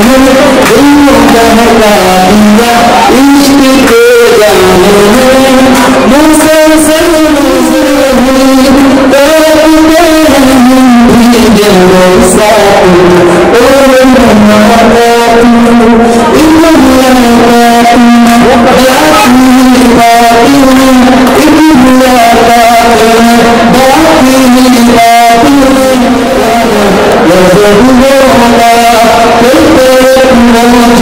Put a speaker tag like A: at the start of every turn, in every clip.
A: Thank you.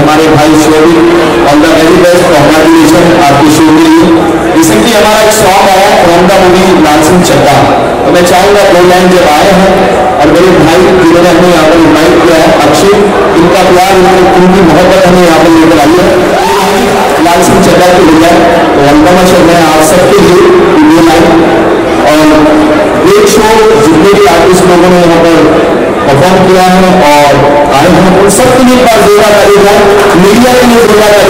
A: हमारे भाई Shobhi all the very best congratulation आपकी शो के लिए। रिसेंटली हमारा एक सॉन्ग आया from the movie Lal Singh Chaddha तो मैं चाहूँगा दो लाइन जब आए हैं और मेरे भाई जिन्होंने हमें यहाँ पर इन्वाइट किया है। अक्षय, इनका प्यार, इनकी मोहब्बत हमें यहाँ पर लेकर आई है। लाल सिंह चड्डा के लिए तो वंदना सर मैं आप सबके लिए ये लाइन और एक शो जितने भी आर्टिस्ट लोगों ने यहाँ पर परफॉर्म किया है और आए हैं, उन सबके लिए एक बार जोड़ा करेगा मीडिया के लिए जोड़ा करेगा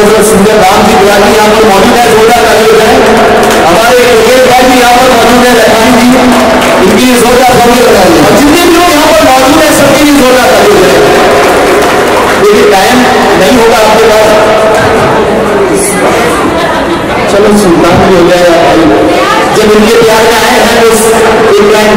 A: कंपोजर सिंगर राम जी गुलाटी यहाँ पर मौजूद है, जोरदार तालियों है हमारे योगेश भाई भी यहाँ पर मौजूद है लखानी जी। इनके जोरदार तालियों बताइए और जितने भी लोग यहाँ पर मौजूद है, सबके लिए जोरदार तालियों है देखिए, टाइम नहीं होगा आपके पास। चलो सुल्तान भी हो जाएगा जब इनके प्यार में आए हैं तो एक लाइन